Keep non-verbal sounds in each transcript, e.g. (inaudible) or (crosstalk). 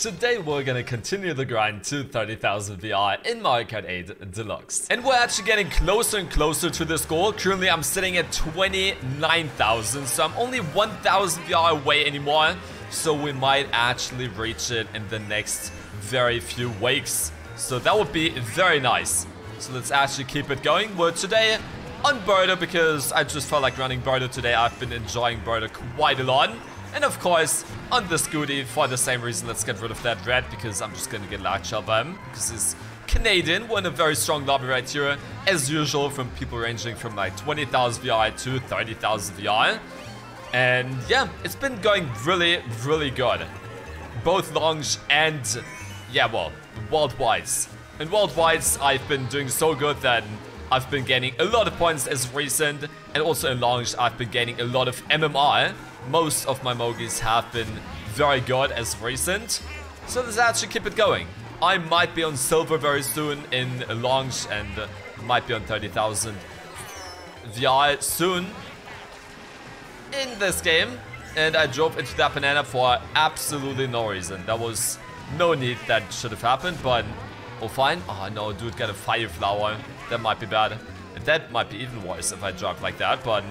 Today we're gonna continue the grind to 30,000 VR in Mario Kart 8 Deluxe. And we're actually getting closer and closer to this goal. Currently I'm sitting at 29,000, so I'm only 1,000 VR away anymore. So we might actually reach it in the next very few weeks. So that would be very nice. So let's actually keep it going. We're today on Birdo because I just felt like running Birdo today. I've been enjoying Birdo quite a lot. And of course, on the Scooty, for the same reason, let's get rid of that red, because I'm just gonna get large shot by him, um, because he's Canadian, we're in a very strong lobby right here, as usual, from people ranging from like 20,000 VR to 30,000 VR. And yeah, it's been going really, really good. Both Lounge and, yeah, well, worldwide. In worldwide, I've been doing so good that I've been gaining a lot of points as recent, and also in Lounge, I've been gaining a lot of MMR, most of my Mogis have been very good as recent. So let's actually keep it going. I might be on silver very soon in Lounge and might be on 30,000 VR soon in this game. And I drove into that banana for absolutely no reason. There was no need that should have happened, but oh fine. Oh no, dude got a fire flower. That might be bad. That might be even worse if I drive like that, but...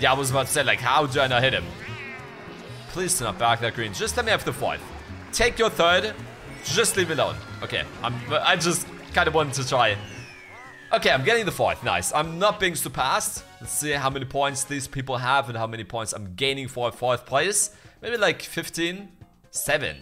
Yeah, I was about to say, like, how do I not hit him? Please do not back that green. Just let me have the fourth. Take your third. Just leave it alone. Okay, I'm, I just kind of wanted to try. Okay, I'm getting the fourth. Nice. I'm not being surpassed. Let's see how many points these people have and how many points I'm gaining for fourth place. Maybe like 15? 7.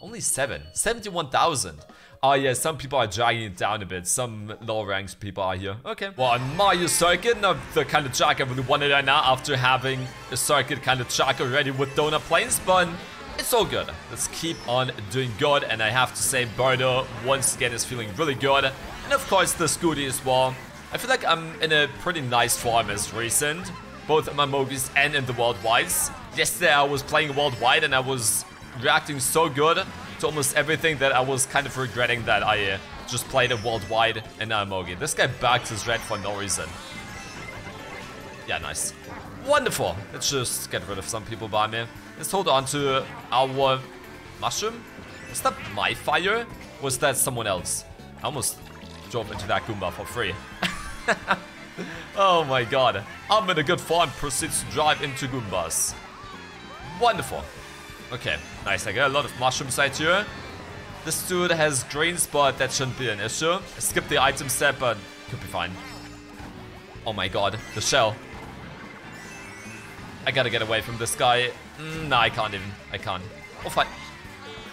Only 7. 71,000. Oh yeah, some people are dragging it down a bit. Some low ranks people are here. Okay. Well, on Mario Circuit, not the kind of track I really wanted right now after having a circuit kind of track already with Donut Plains, but it's all good. Let's keep on doing good, and I have to say Birdo once again is feeling really good. And of course the Scooty as well. I feel like I'm in a pretty nice form as recent, both in my Mogis and in the worldwides. Yesterday I was playing worldwide and I was reacting so good to almost everything that I was kind of regretting that I uh, just played it worldwide and now I'm okay. This guy backed his red for no reason. Yeah, nice. Wonderful. Let's just get rid of some people by me. Let's hold on to our mushroom. Was that my fire? Was that someone else? I almost drove into that Goomba for free. (laughs) oh my god. I'm in a good form, proceeds to drive into Goombas. Wonderful. Okay, nice. I got a lot of mushroom sites here. This dude has green spot. That shouldn't be an issue. I skipped the item set, but could be fine. Oh my god, the shell. I gotta get away from this guy. Mm, no, I can't even. I can't. Oh, fine.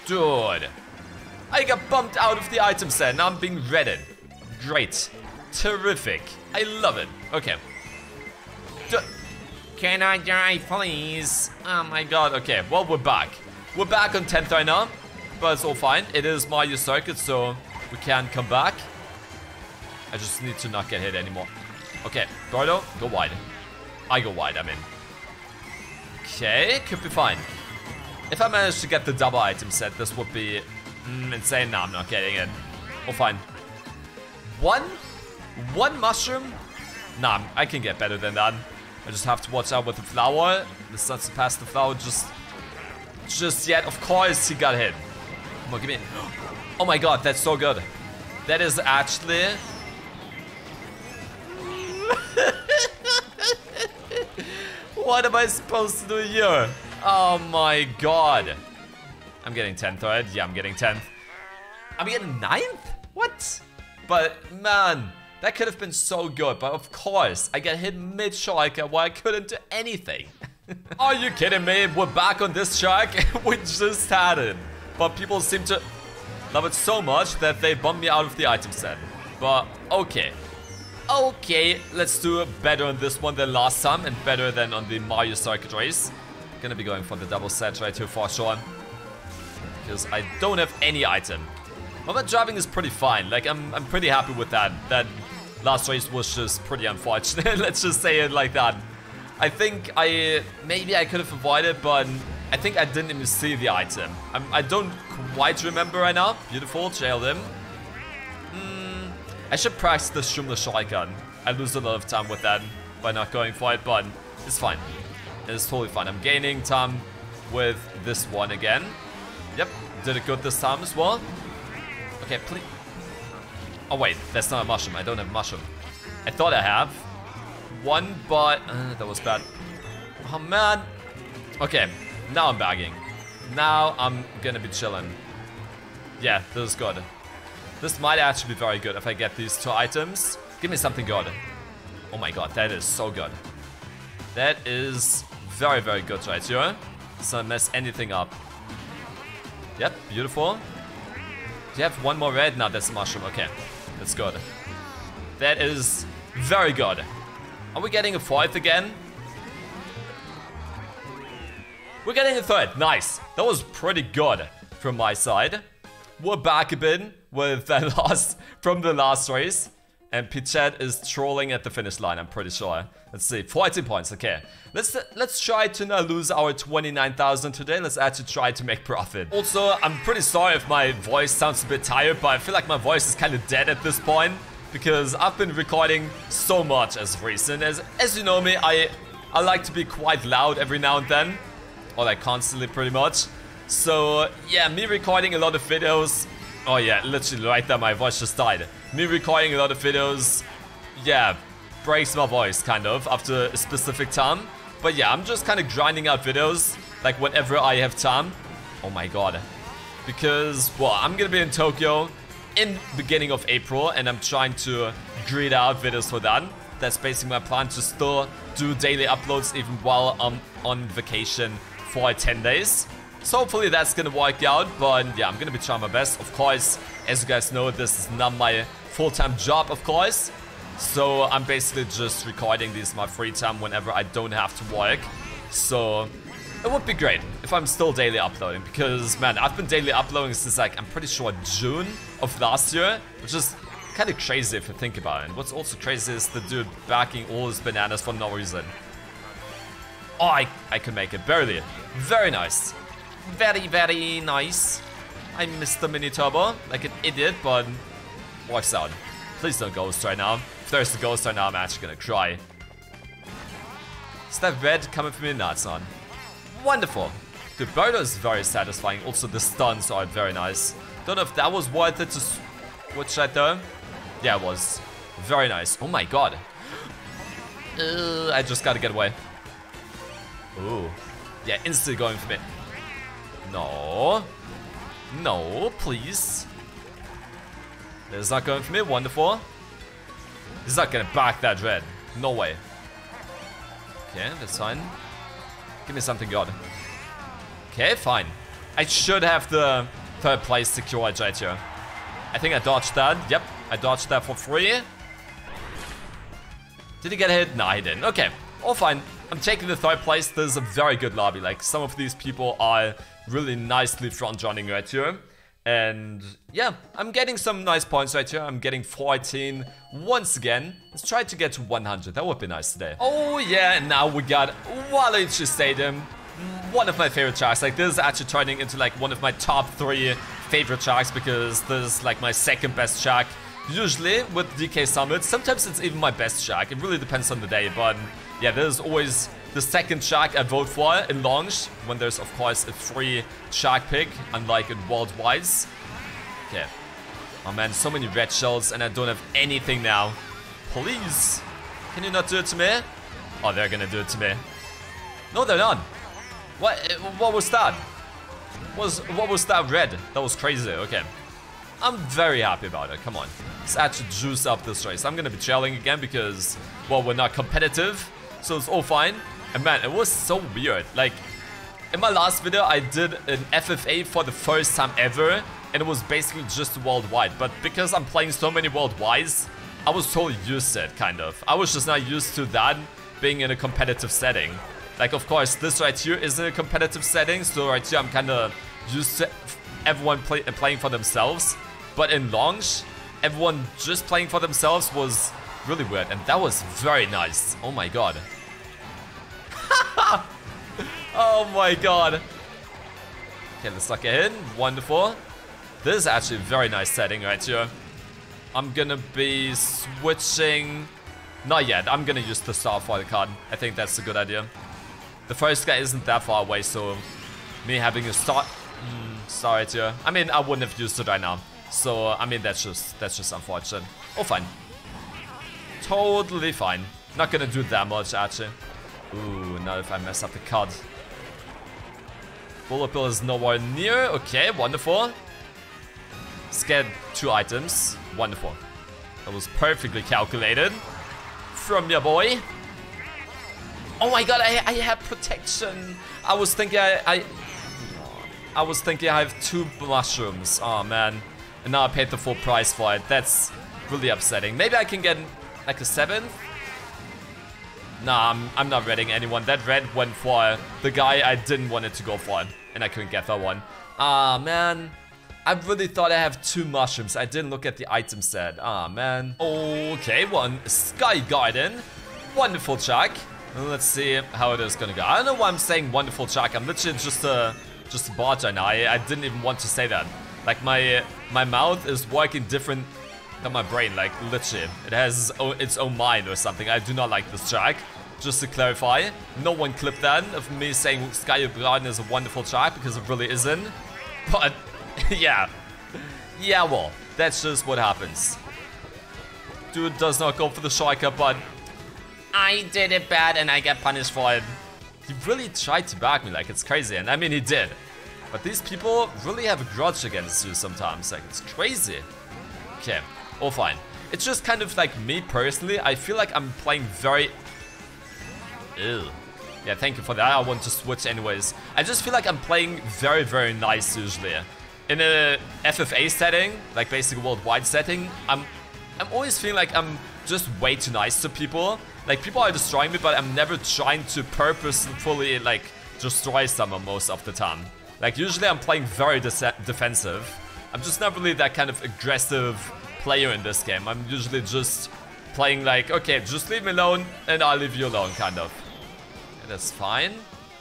Dude. I got bumped out of the item set. Now I'm being redded. Great. Terrific. I love it. Okay. Can I drive, please? Oh my god, okay, well, we're back. We're back on 10th right now, but it's all fine. It is Mario Circuit, so we can come back. I just need to not get hit anymore. Okay, Gordo, go wide. I go wide, I mean. Okay, could be fine. If I manage to get the double item set, this would be mm, insane. No, I'm not getting it. Oh, fine. One? One mushroom? Nah, I can get better than that. I just have to watch out with the flower. This not to pass the flower just just yet. Of course he got hit. Come on, give me. (gasps) Oh my god, that's so good. That is actually. (laughs) what am I supposed to do here? Oh my god. I'm getting 10th, right? Yeah, I'm getting 10th. I'm getting 9th? What? But man, that could have been so good, but of course, I get hit mid-Schalke where I couldn't do anything. (laughs) Are you kidding me? We're back on this track. (laughs) we just had it. But people seem to love it so much that they bumped me out of the item set. But okay. Okay, let's do better on this one than last time and better than on the Mario Circuit race. Gonna be going for the double set right here for sure. Because I don't have any item. Moment driving is pretty fine. Like, I'm, I'm pretty happy with that. That last race was just pretty unfortunate. (laughs) Let's just say it like that. I think I, maybe I could have avoided, but I think I didn't even see the item. I'm, I do not quite remember right now. Beautiful, jailed him. Mm, I should practice the Shumla shotgun. I lose a lot of time with that by not going for it, but it's fine. It's totally fine. I'm gaining time. with this one again. Yep, did it good this time as well. Okay, please. Oh wait, that's not a mushroom. I don't have mushroom. I thought I have one, but uh, that was bad. Oh man. Okay, now I'm bagging. Now I'm gonna be chilling. Yeah, this is good. This might actually be very good if I get these two items. Give me something good. Oh my god, that is so good. That is very, very good right here. So I mess anything up. Yep, beautiful. You have one more red? now, that's a mushroom. Okay, that's good. That is very good. Are we getting a fourth again? We're getting a third. Nice. That was pretty good from my side. We're back a bit with the (laughs) last from the last race. And Pichet is trolling at the finish line, I'm pretty sure. Let's see, 14 points, okay. Let's let's try to not lose our 29,000 today. Let's actually try to make profit. Also, I'm pretty sorry if my voice sounds a bit tired, but I feel like my voice is kind of dead at this point. Because I've been recording so much as recent. As, as you know me, I, I like to be quite loud every now and then. Or like constantly, pretty much. So, yeah, me recording a lot of videos Oh yeah, literally right there my voice just died. Me recording a lot of videos, yeah, breaks my voice kind of after a specific time. But yeah, I'm just kind of grinding out videos like whenever I have time. Oh my god. Because, well, I'm gonna be in Tokyo in beginning of April and I'm trying to grid out videos for that. That's basically my plan to still do daily uploads even while I'm on vacation for 10 days. So hopefully that's gonna work out, but yeah, I'm gonna be trying my best. Of course, as you guys know, this is not my full-time job, of course. So I'm basically just recording these my free time whenever I don't have to work. So it would be great if I'm still daily uploading because man, I've been daily uploading since like I'm pretty sure June of last year, which is kind of crazy if you think about it. And what's also crazy is the dude backing all his bananas for no reason. Oh, I, I can make it, barely. Very nice. Very, very nice. I missed the mini turbo like an idiot, but works out. Please don't ghost right now. If there's a ghost right now, I'm actually gonna cry. Is that red coming from me? No, it's not. Wonderful. The Birdo is very satisfying. Also, the stuns are very nice. Don't know if that was worth it to switch right there. Yeah, it was. Very nice. Oh my god. (gasps) Uh, I just gotta get away. Ooh. Yeah, instantly going for me. No. No, please. This is not going for me. Wonderful. He's not gonna back that red. No way. Okay, that's fine. Give me something good. Okay, fine. I should have the third place secured right here. I think I dodged that. Yep, I dodged that for free. Did he get hit? No, he didn't. Okay, all fine. I'm taking the third place. This is a very good lobby. Like, some of these people are really nicely front running right here. And yeah, I'm getting some nice points right here. I'm getting 14 once again. Let's try to get to 100. That would be nice today. Oh yeah, and now we got Waluigi Stadium. One of my favorite tracks. Like this is actually turning into like one of my top three favorite tracks because this is like my second best track. Usually with DK Summit, sometimes it's even my best track. It really depends on the day, but yeah, this is always the second shark I vote for in Lounge, when there's of course a free shark pick, unlike in Worldwide. Okay. Oh man, so many red shells and I don't have anything now. Please. Can you not do it to me? Oh, they're gonna do it to me. No, they're not. What, what was that? What was, what was that red? That was crazy, okay. I'm very happy about it, come on. Let's actually juice up this race. I'm gonna be trailing again because, well, we're not competitive. So it's all fine. And man, it was so weird. Like, in my last video, I did an FFA for the first time ever. And it was basically just worldwide. But because I'm playing so many worldwides, I was totally used to it, kind of. I was just not used to that being in a competitive setting. Like, of course, this right here is a competitive setting. So right here, I'm kind of used to everyone play, playing for themselves. But in Lounge, everyone just playing for themselves was really weird. And that was very nice. Oh my god. Oh my god. Okay, let's lock it in. Wonderful. This is actually a very nice setting right here. I'm gonna be switching... Not yet. I'm gonna use the Starfire card. I think that's a good idea. The first guy isn't that far away, so me having a star... Mm, here. I mean, I wouldn't have used it right now. So, I mean, that's just, that's just unfortunate. Oh, fine. Totally fine. Not gonna do that much, actually. Ooh, not if I mess up the cut. Bullet Bill is nowhere near. Okay, wonderful. Get two items. Wonderful. That was perfectly calculated. From your boy. Oh my god, I, I have protection. I was thinking I, I... I was thinking I have two mushrooms. Oh man. And now I paid the full price for it. That's really upsetting. Maybe I can get like a seventh? Nah, I'm, I'm not reading anyone. That red went for the guy I didn't want it to go for. And I couldn't get that one. Ah, man. I really thought I have two mushrooms. I didn't look at the item set. Ah, man. Okay, one Sky Garden. Wonderful check. Let's see how it is gonna go. I don't know why I'm saying wonderful check. I'm literally just a just a bot right now. I, I didn't even want to say that. Like my my mouth is working different than my brain. Like literally, it has its own mind or something. I do not like this track. Just to clarify, no one clipped that of me saying Sky Garden is a wonderful track because it really isn't. But (laughs) yeah, yeah, well, that's just what happens. Dude does not go for the striker, but I did it bad and I get punished for it. He really tried to back me, like it's crazy, and I mean he did. But these people really have a grudge against you sometimes, like it's crazy. Okay, all fine. It's just kind of like me personally, I feel like I'm playing very... Ew. Yeah, thank you for that, I want to switch anyways. I just feel like I'm playing very, very nice usually. In a FFA setting, like basic worldwide setting, I'm I'm always feeling like I'm just way too nice to people. Like, people are destroying me, but I'm never trying to purposefully, like, destroy someone most of the time. Like, usually I'm playing very de defensive. I'm just not really that kind of aggressive player in this game. I'm usually just playing like, okay, just leave me alone, and I'll leave you alone, kind of. That's fine.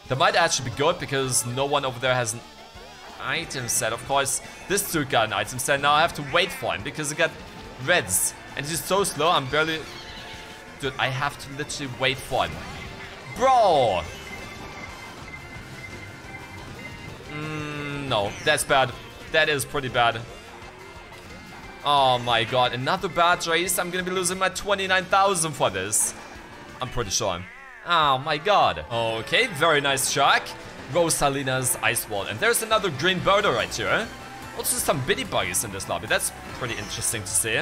That might actually be good, because no one over there has an item set. Of course, this dude got an item set. Now I have to wait for him, because he got reds. And he's so slow, I'm barely Dude, I have to literally wait for him. Bro! Mm, no, that's bad. That is pretty bad. Oh my god, another bad race. I'm gonna be losing my 29,000 for this. I'm pretty sure. Oh my god. Okay, very nice track. Rosalina's Ice World. And there's another green Birdo right here. Also some Biddybuggies in this lobby. That's pretty interesting to see.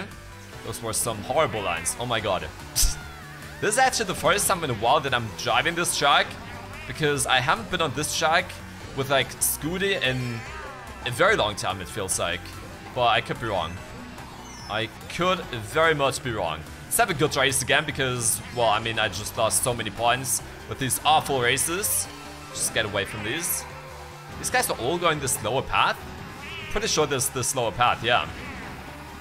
Those were some horrible lines. Oh my god. (laughs) This is actually the first time in a while that I'm driving this track, because I haven't been on this track with like Scooty in a very long time it feels like. But I could be wrong. I could very much be wrong. Let's have a good race again because, well, I mean, I just lost so many points with these awful races. Just get away from these. These guys are all going the slower path? Pretty sure this the slower path, yeah.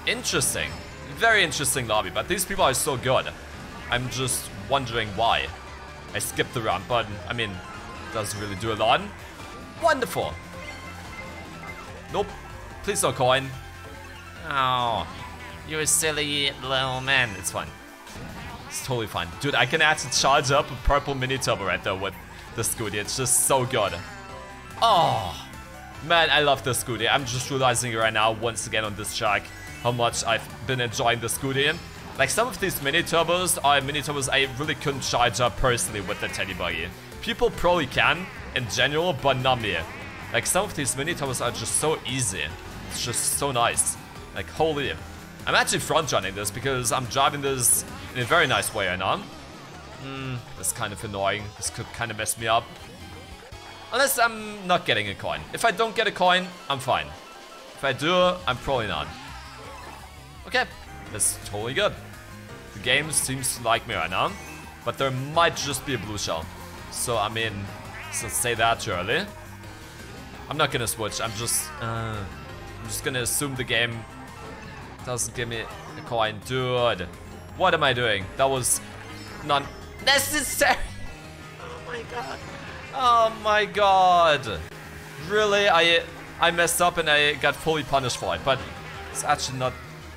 Interesting. Very interesting lobby, but these people are so good. I'm just wondering why. I skipped the round, but I mean, doesn't really do a lot. Wonderful. Nope. Please no coin. Oh, you're a silly little man. It's fine. It's totally fine. Dude, I can actually charge up a purple mini turbo right there with the Scooty. It's just so good. Oh, man, I love the Scooty. I'm just realizing right now, once again on this track, how much I've been enjoying the Scooty. Like some of these mini turbos are mini turbos I really couldn't charge up personally with the Teddy Buggy. People probably can in general, but not me. Like some of these mini turbos are just so easy. It's just so nice. Like holy. I'm actually front running this because I'm driving this in a very nice way right now. Hmm, that's kind of annoying. This could kind of mess me up. Unless I'm not getting a coin. If I don't get a coin, I'm fine. If I do, I'm probably not. Okay, that's totally good. The game seems to like me right now. But there might just be a blue shell. So, I mean, so say that too early. I'm not gonna switch. I'm just, uh, I'm just gonna assume the game doesn't give me a coin. Dude, what am I doing? That was not necessary. (laughs) Oh my god. Oh my god. Really? I I messed up and I got fully punished for it. But it's actually not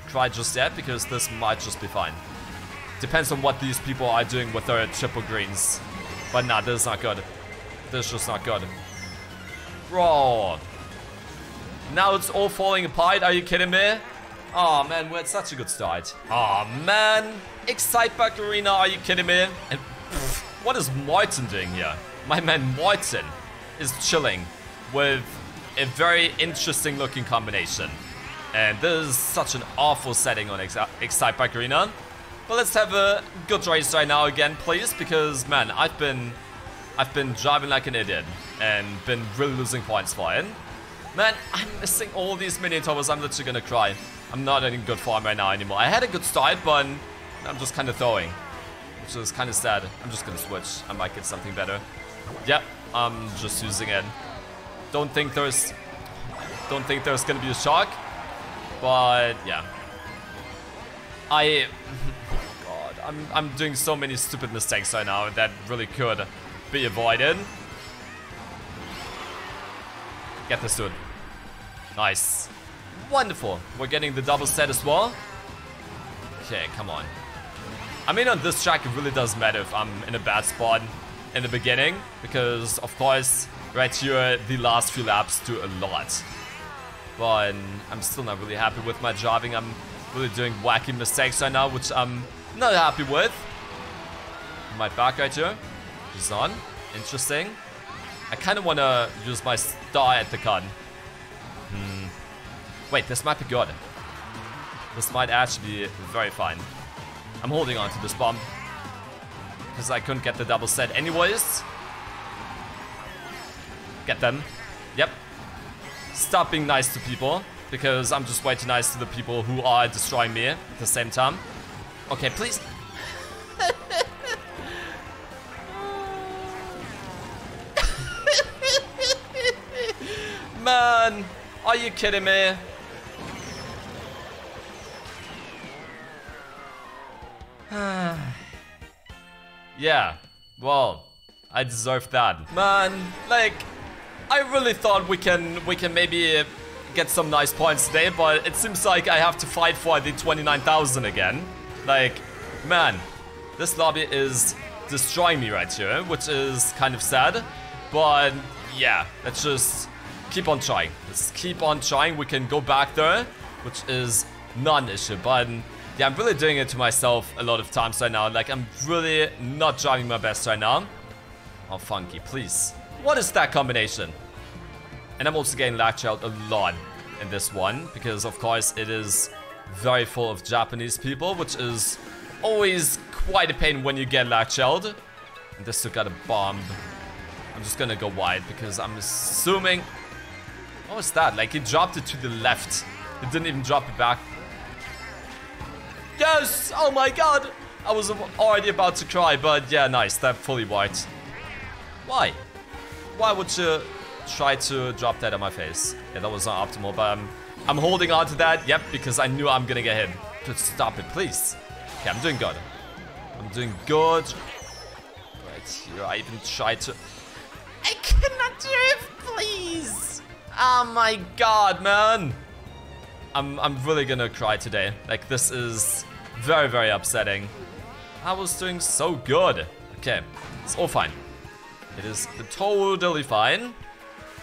try just yet because this might just be fine. Depends on what these people are doing with their triple greens. But nah, this is not good. This is just not good. Bro. Now it's all falling apart. Are you kidding me? Oh man, we had such a good start. Oh man. Excitebike Arena, are you kidding me? And pff, what is Martin doing here? My man Martin is chilling with a very interesting looking combination. And this is such an awful setting on Ex Excitebike Arena. But let's have a good race right now again, please, because man, I've been I've been driving like an idiot and been really losing points it. Man, I'm missing all these mini turbos. I'm literally gonna cry. I'm not in good form right now anymore. I had a good start, but I'm just kind of throwing, which is kind of sad. I'm just gonna switch. I might get something better. Yep, I'm just using it. Don't think there's, don't think there's gonna be a shock, but yeah. I, (laughs) God, I'm I'm doing so many stupid mistakes right now that really could be avoided. Get this dude. Nice. Wonderful. We're getting the double set as well. Okay, come on. I mean, on this track, it really doesn't matter if I'm in a bad spot in the beginning, because, of course, right here, the last few laps do a lot. But I'm still not really happy with my driving. I'm really doing wacky mistakes right now, which I'm not happy with. My back right here is on. Interesting. I kind of want to use my star at the gun. Wait, this might be good. This might actually be very fine. I'm holding on to this bomb. Because I couldn't get the double set anyways. Get them. Yep. Stop being nice to people. Because I'm just way too nice to the people who are destroying me at the same time. Okay, please. (laughs) Man, are you kidding me? (sighs) yeah, well, I deserve that. Man, like, I really thought we can we can maybe get some nice points today, but it seems like I have to fight for the 29,000 again. Like, man, this lobby is destroying me right here, which is kind of sad. But yeah, let's just keep on trying. Let's keep on trying. We can go back there, which is not an issue. But yeah, I'm really doing it to myself a lot of times right now. Like, I'm really not driving my best right now. Oh, Funky, please. What is that combination? And I'm also getting latched out a lot in this one, because of course it is very full of Japanese people, which is always quite a pain when you get latched out. And this took got a bomb. I'm just gonna go wide, because I'm assuming... What was that? Like, he dropped it to the left. It didn't even drop it back. Yes! Oh my god! I was already about to cry, but yeah, nice. That fully white. Why? Why would you try to drop that on my face? Yeah, that was not optimal, but I'm, I'm holding on to that. Yep, because I knew I'm gonna get hit. Just stop it, please. Okay, I'm doing good. I'm doing good. Right here, I even tried to... I cannot drift, please! Oh my god, man! I'm, I'm really gonna cry today. Like, this is very, very upsetting. I was doing so good. Okay, it's all fine. It is totally fine.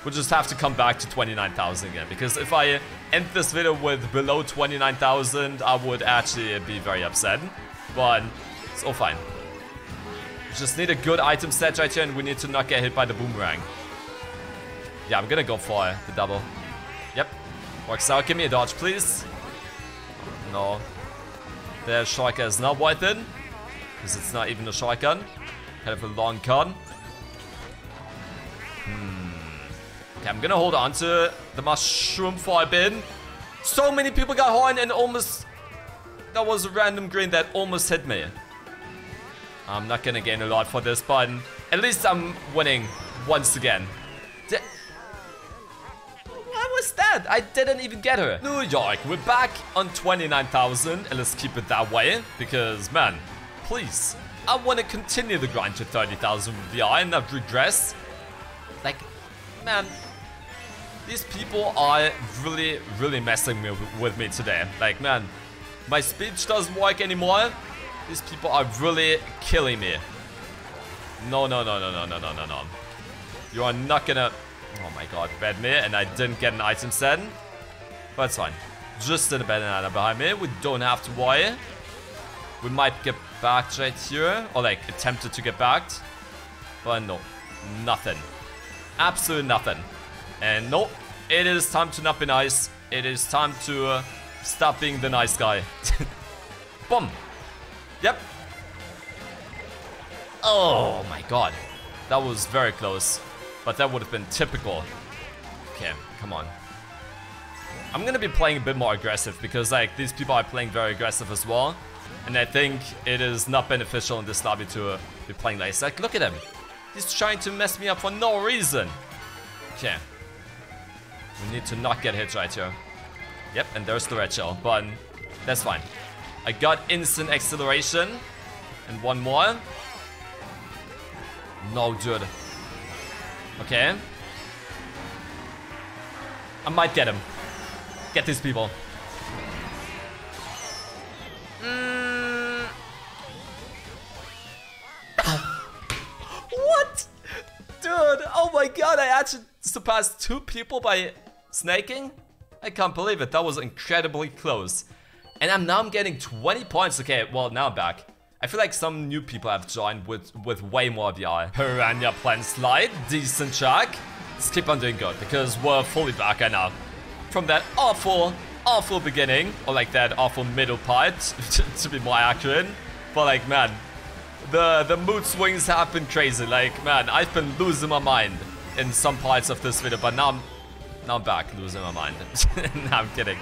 We'll just have to come back to 29,000 again. Because if I end this video with below 29,000, I would actually be very upset. But it's all fine. We just need a good item set right here and we need to not get hit by the boomerang. Yeah, I'm gonna go for the double. Yep. Works out. Give me a dodge, please. No. The shotgun is not worth it. Because it's not even a shotgun. Kind of a long gun. Hmm. Okay, I'm gonna hold on to the mushroom for a bit. So many people got horn and almost... That was a random green that almost hit me. I'm not gonna gain a lot for this, but at least I'm winning once again. D was that? I didn't even get her. New York, we're back on 29,000 and let's keep it that way because, man, please. I want to continue the grind to 30,000 with VR and not regress. Like, man, these people are really, really messing me with me today. Like, man, my speech doesn't work anymore. These people are really killing me. No, no, no, no, no, no, no, no, no. You are not gonna... Oh my god, bad me, and I didn't get an item set. But it's fine. Just in a banana behind me. We don't have to worry. We might get backed right here. Or like attempted to get backed. But no. Nothing. Absolutely nothing. And no. It is time to not be nice. It is time to uh, stop being the nice guy. (laughs) Boom. Yep. Oh my god. That was very close. But that would have been typical. Okay, come on. I'm gonna be playing a bit more aggressive because like these people are playing very aggressive as well. And I think it is not beneficial in this lobby to uh, be playing like. Like, look at him. He's trying to mess me up for no reason. Okay. We need to not get hit right here. Yep, and there's the red shell, but that's fine. I got instant acceleration. And one more. No, dude. Okay. I might get him. Get these people. Mm. (laughs) what? Dude, oh my god, I actually surpassed two people by snaking? I can't believe it, that was incredibly close. And I'm now I'm getting 20 points. Okay, well, now I'm back. I feel like some new people have joined with, with way more VR. Piranha Plant Slide, decent track. Let's keep on doing good because we're fully back right uh, now from that awful, awful beginning, or like that awful middle part, (laughs) to be more accurate. But like, man, the the mood swings have been crazy. Like, man, I've been losing my mind in some parts of this video, but now I'm now I'm back losing my mind. (laughs) no, I'm kidding.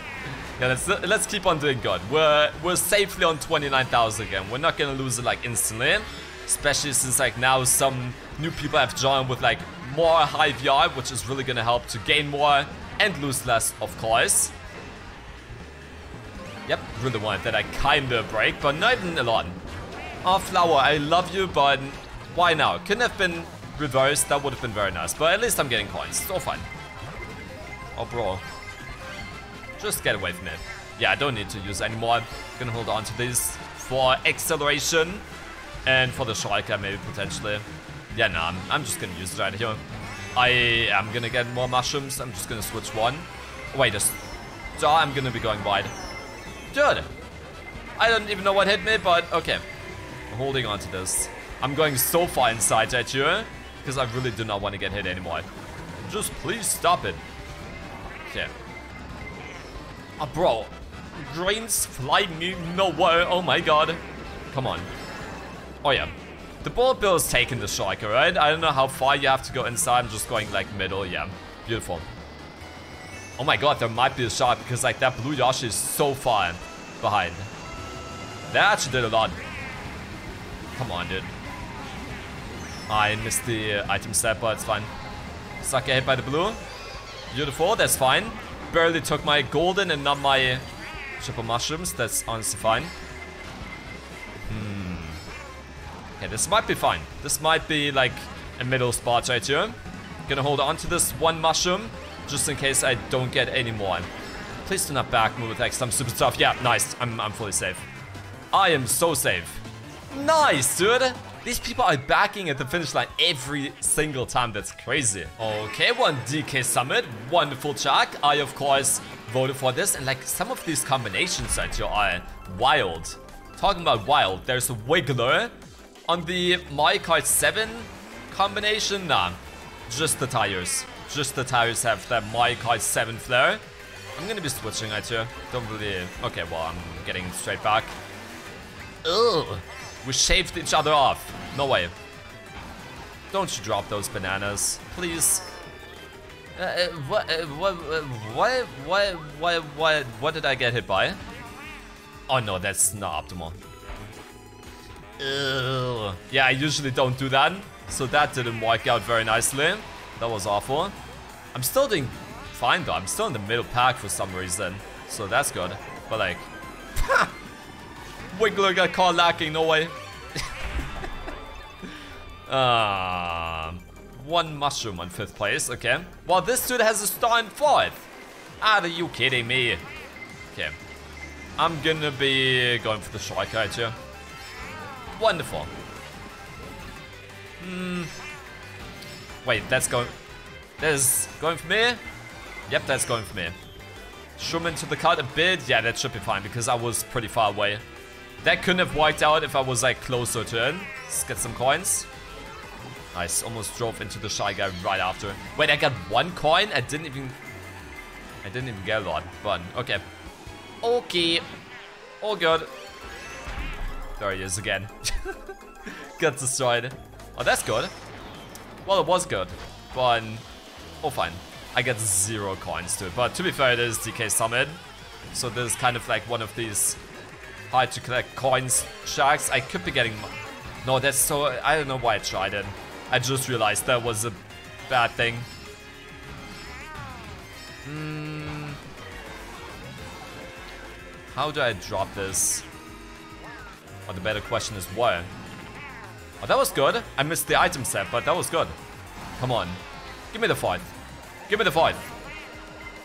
Yeah, let's let's keep on doing good. We're we're safely on 29,000 again. We're not gonna lose it like instantly, especially since like now some new people have joined with like more high VR, which is really gonna help to gain more and lose less, of course. Yep, really wanted that I kinda break, but not even a lot. Oh, Flower, I love you, but why now? Couldn't have been reversed, that would have been very nice. But at least I'm getting coins, so fine. Oh, bro. Just get away from it. Yeah, I don't need to use anymore. I'm Gonna hold on to this for acceleration and for the striker maybe potentially. Yeah, nah, I'm, I'm just gonna use it right here. I am gonna get more mushrooms. I'm just gonna switch one. Wait. So I'm gonna be going wide. Dude! I don't even know what hit me, but okay. I'm holding on to this. I'm going so far inside that here because I really do not want to get hit anymore. Just please stop it. Okay. Oh, bro. Drains fly me nowhere. Oh my god. Come on. Oh, yeah. The bullet bill is taking the striker, right? I don't know how far you have to go inside. I'm just going like middle. Yeah, beautiful. Oh my god, there might be a shot because like that blue Yoshi is so far behind. That actually did a lot. Come on, dude. I missed the item set, but it's fine. Sucker hit by the blue. Beautiful, that's fine. Barely took my golden and not my triple mushrooms. That's honestly fine. Hmm. Okay, this might be fine. This might be like a middle spot right here. Gonna hold on to this one mushroom just in case I don't get any more. Please do not back move with X. I'm super tough. Yeah, nice. I'm, I'm fully safe. I am so safe. Nice, dude. These people are backing at the finish line every single time. That's crazy. Okay, one DK Summit. Wonderful track. I, of course, voted for this. And like some of these combinations right here are wild. Talking about wild, there's a Wiggler on the Mario Kart 7 combination, nah. Just the tires. Just the tires have that Mario Kart 7 flair. I'm gonna be switching right here. Don't really... Okay, well, I'm getting straight back. Ugh. We shaved each other off. No way. Don't you drop those bananas, please. Uh, uh, what, uh, what, uh, what, what, what, what, what did I get hit by? Oh no, that's not optimal. Ugh. Yeah, I usually don't do that. So that didn't work out very nicely. That was awful. I'm still doing fine though. I'm still in the middle pack for some reason. So that's good. But like... (laughs) Wiggler got caught lacking, no way. uh, (laughs) one mushroom on fifth place, okay. Well, this dude has a star in fourth. Are you kidding me? Okay. I'm gonna be going for the strike right here. Wonderful. Hmm. Wait, that's going... That is going for me. Yep, that's going for me. Shroom into the card a bit. Yeah, that should be fine because I was pretty far away. That couldn't have wiped out if I was like closer to it. Let's get some coins. Nice, almost drove into the Shy Guy right after. Wait, I got one coin? I didn't even... I didn't even get a lot, but okay. Okay. All good. There he is again. (laughs) got destroyed. Oh, that's good. Well, it was good, but... Oh, fine. I get zero coins to it, but to be fair, it is DK Summit. So this is kind of like one of these hard to collect coins sharks. I could be getting... No, that's so... I don't know why I tried it. I just realized that was a bad thing. Hmm. How do I drop this? Or the better question is why? Oh, that was good. I missed the item set, but that was good. Come on. Give me the fight. Give me the fight.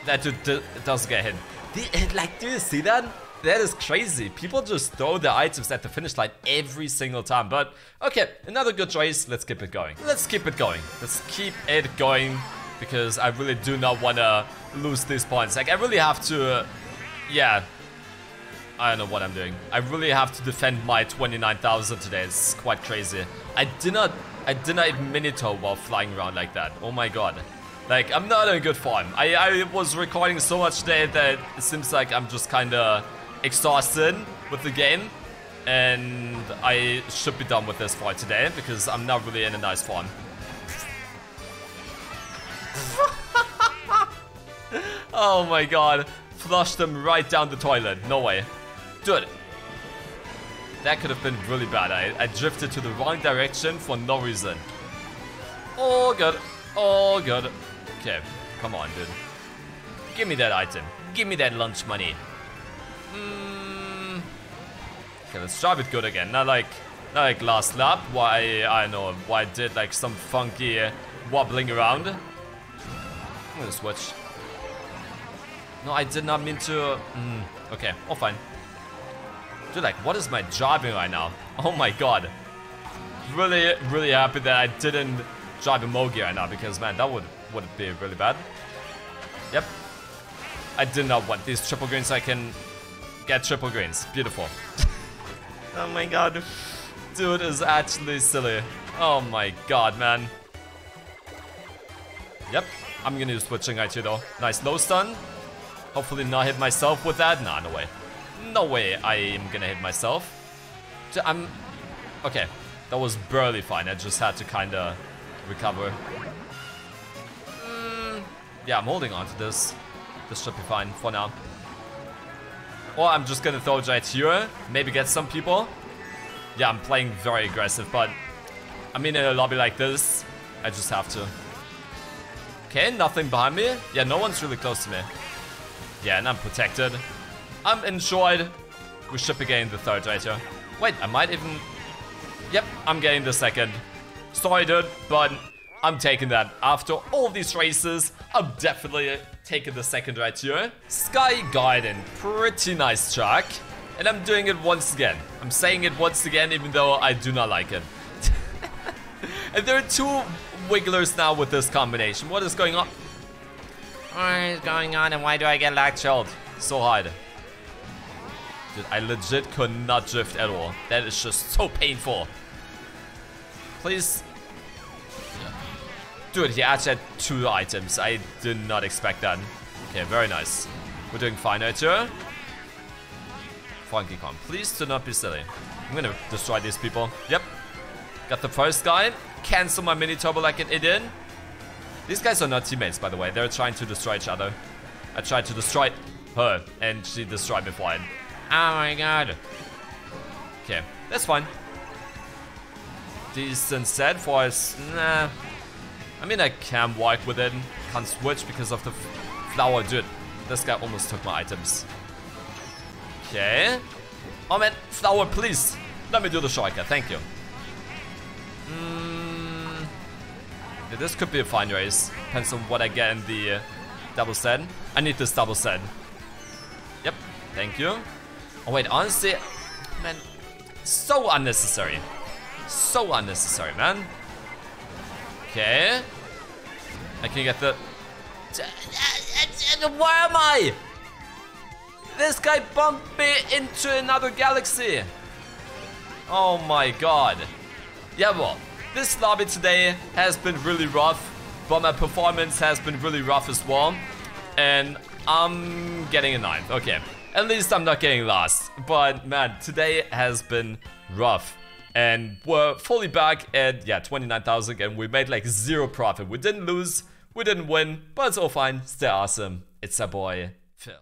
That dude doesn't get hit. (laughs) Like, do you see that? That is crazy. People just throw their items at the finish line every single time. But okay, another good choice. Let's keep it going. Let's keep it going. Let's keep it going because I really do not want to lose these points. Like I really have to, uh, yeah. I don't know what I'm doing. I really have to defend my 29,000 today. It's quite crazy. I did not, I did not even minito while flying around like that. Oh my god. Like, I'm not in good form. I, I was recording so much today that it seems like I'm just kind of exhausted with the game. And I should be done with this fight today because I'm not really in a nice form. (laughs) oh my god. Flushed them right down the toilet. No way. Dude. That could have been really bad. I, I drifted to the wrong direction for no reason. Oh, good. Oh, good. Okay. Come on, dude. Give me that item. Give me that lunch money. Mm. Okay, let's drive it good again. Not like, not like last lap. Why I know why I did like some funky wobbling around. I'm gonna switch. No, I did not mean to. Mm, okay, all fine. Dude, like, what is my driving right now? (laughs) Oh my god. Really, really happy that I didn't drive a Mogi right now because man, that would would be really bad. Yep. I did not want these triple greens I can get triple greens. Beautiful. (laughs) oh my god. Dude is actually silly. Oh my god, man. Yep. I'm gonna use switching IT though. Nice low stun. Hopefully not hit myself with that. Nah, no way. No way I am gonna hit myself. I'm... Okay. That was barely fine. I just had to kinda recover. Mm, yeah, I'm holding on to this. This should be fine for now. Or I'm just gonna throw Giant here, maybe get some people. Yeah, I'm playing very aggressive, but I mean in a lobby like this, I just have to. Okay, nothing behind me. Yeah, no one's really close to me. Yeah, and I'm protected. I'm enjoyed. We should be getting the third right here. Wait, I might even... Yep, I'm getting the second. Sorry, dude, but I'm taking that. After all these races, I'm definitely taking the second right here. Sky Garden, pretty nice track. And I'm doing it once again. I'm saying it once again, even though I do not like it. (laughs) and there are two wigglers now with this combination. What is going on? What is going on and why do I get lag chilled so hard? Dude, I legit could not drift at all. That is just so painful. Please. Dude, he had two items. I did not expect that. Okay, very nice. We're doing fine right here. Funky Kong, please do not be silly. I'm gonna destroy these people. Yep. Got the first guy. Cancel my mini turbo like an idiot. These guys are not teammates, by the way. They're trying to destroy each other. I tried to destroy her, and she destroyed me it. Oh my god. Okay, that's fine. Decent set for us. Nah. I mean, I can walk with it. Can't switch because of the flower. Dude, this guy almost took my items. Okay. Oh man, flower, please. Let me do the shortcut. Thank you. Mm. This could be a fine race. Depends on what I get in the uh, double set. I need this double set. Yep. Thank you. Oh wait, honestly, man, so unnecessary. So unnecessary, man. Okay. I can get the... Where am I? This guy bumped me into another galaxy. Oh my god. Yeah, well, this lobby today has been really rough, but my performance has been really rough as well. And I'm getting a 9. Okay, at least I'm not getting lost. But man, today has been rough. And we're fully back at, yeah, 29,000 and we made like zero profit. We didn't lose, we didn't win, but it's all fine. still awesome. It's a boy, Phil.